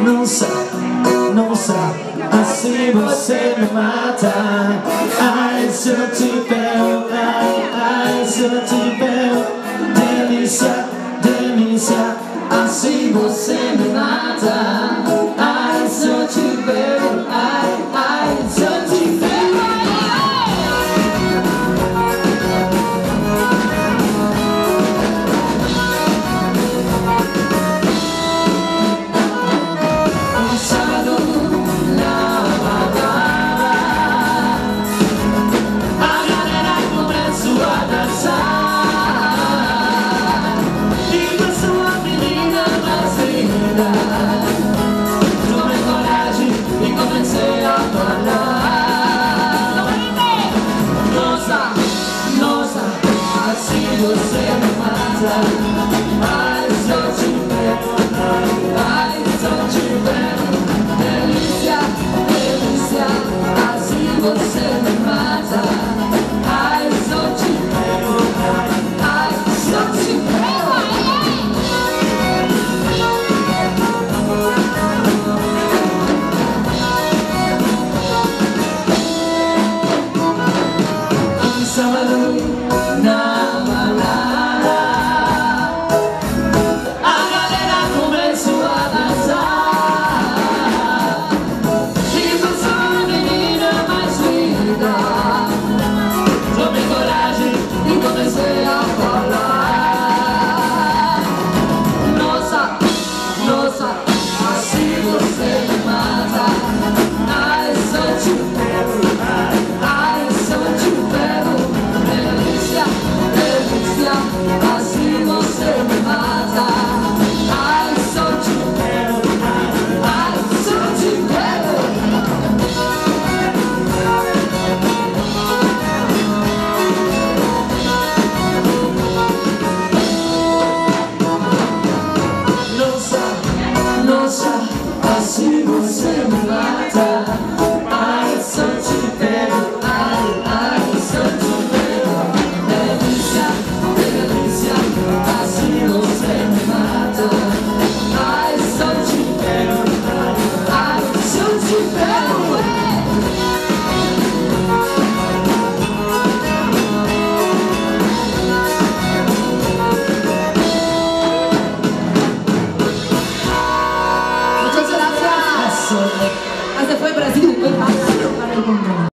Não sabe, não sabe. Assim você me mata. Ai, se eu tiver ai, ai, se eu tiver Delícia, delícia. Assim você me mata você show. Mas você foi Brasil